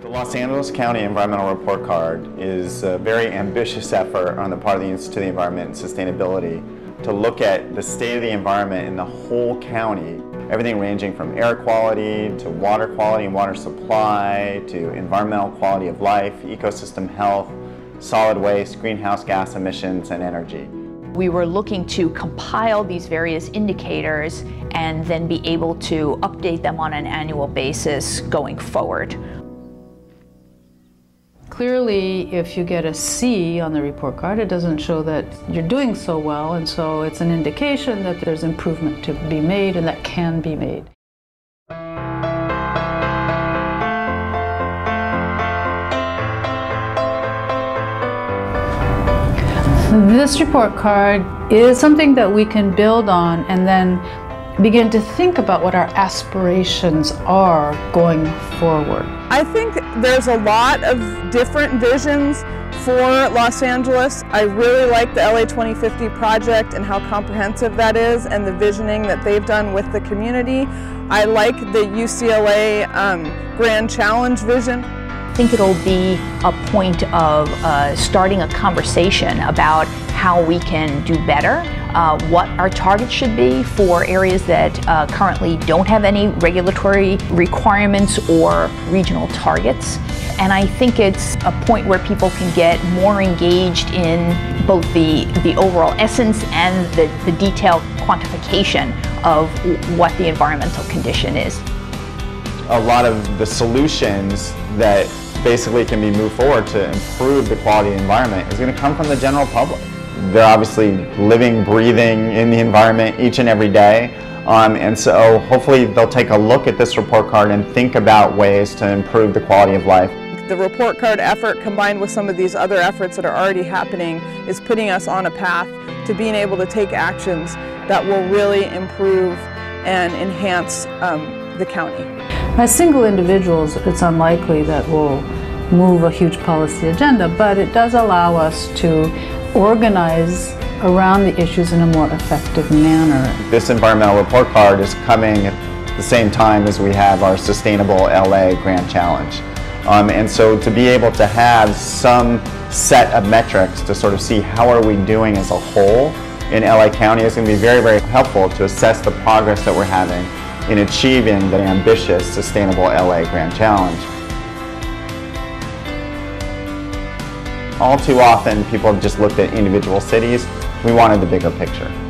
The Los Angeles County Environmental Report Card is a very ambitious effort on the part of the Institute of the Environment and Sustainability to look at the state of the environment in the whole county. Everything ranging from air quality to water quality and water supply to environmental quality of life, ecosystem health, solid waste, greenhouse gas emissions, and energy. We were looking to compile these various indicators and then be able to update them on an annual basis going forward. Clearly, if you get a C on the report card, it doesn't show that you're doing so well, and so it's an indication that there's improvement to be made and that can be made. This report card is something that we can build on and then begin to think about what our aspirations are going forward. I think there's a lot of different visions for Los Angeles. I really like the LA 2050 project and how comprehensive that is and the visioning that they've done with the community. I like the UCLA um, Grand Challenge vision. I think it'll be a point of uh, starting a conversation about how we can do better uh, what our targets should be for areas that uh, currently don't have any regulatory requirements or regional targets. And I think it's a point where people can get more engaged in both the, the overall essence and the, the detailed quantification of what the environmental condition is. A lot of the solutions that basically can be moved forward to improve the quality of the environment is going to come from the general public. They're obviously living, breathing in the environment each and every day. Um, and so hopefully they'll take a look at this report card and think about ways to improve the quality of life. The report card effort combined with some of these other efforts that are already happening is putting us on a path to being able to take actions that will really improve and enhance um, the county. As single individuals, it's unlikely that we'll move a huge policy agenda, but it does allow us to organize around the issues in a more effective manner. This environmental report card is coming at the same time as we have our Sustainable LA Grand Challenge. Um, and so to be able to have some set of metrics to sort of see how are we doing as a whole in LA County is going to be very, very helpful to assess the progress that we're having in achieving the ambitious Sustainable LA Grand Challenge. all too often people have just looked at individual cities. We wanted the bigger picture.